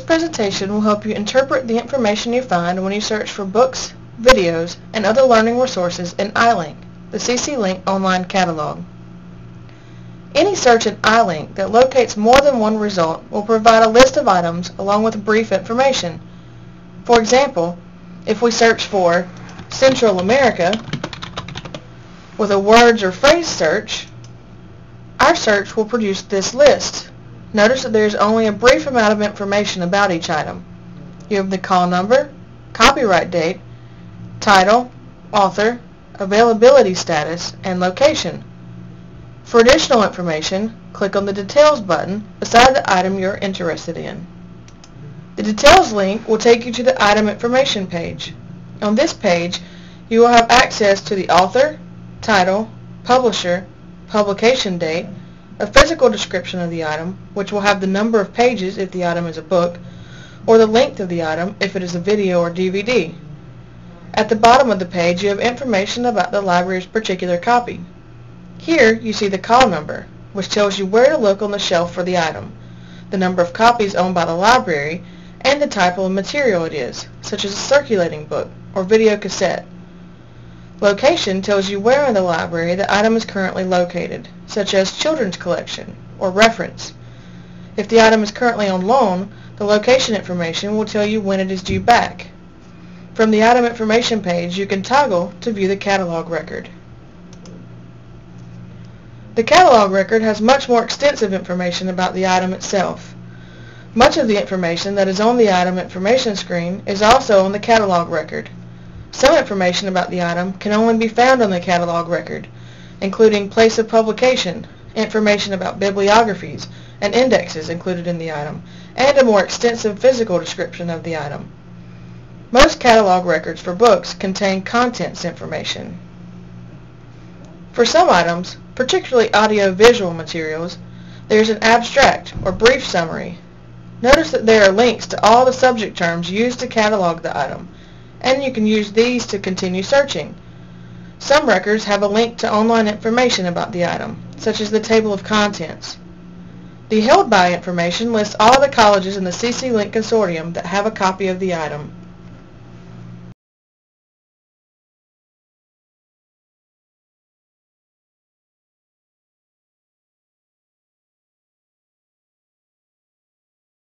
This presentation will help you interpret the information you find when you search for books, videos, and other learning resources in iLINC, the CCLINC online catalog. Any search in iLINC that locates more than one result will provide a list of items along with brief information. For example, if we search for Central America with a words or phrase search, our search will produce this list. Notice that there is only a brief amount of information about each item. You have the call number, copyright date, title, author, availability status, and location. For additional information, click on the Details button beside the item you're interested in. The Details link will take you to the item information page. On this page, you will have access to the author, title, publisher, publication date, a physical description of the item, which will have the number of pages if the item is a book, or the length of the item if it is a video or DVD. At the bottom of the page, you have information about the library's particular copy. Here you see the call number, which tells you where to look on the shelf for the item, the number of copies owned by the library, and the type of material it is, such as a circulating book or video cassette. Location tells you where in the library the item is currently located, such as children's collection or reference. If the item is currently on loan, the location information will tell you when it is due back. From the item information page, you can toggle to view the catalog record. The catalog record has much more extensive information about the item itself. Much of the information that is on the item information screen is also on the catalog record. Some information about the item can only be found on the catalog record, including place of publication, information about bibliographies and indexes included in the item, and a more extensive physical description of the item. Most catalog records for books contain contents information. For some items, particularly audio-visual materials, there is an abstract or brief summary. Notice that there are links to all the subject terms used to catalog the item, and you can use these to continue searching. Some records have a link to online information about the item, such as the table of contents. The Held By information lists all the colleges in the CCLINC Consortium that have a copy of the item.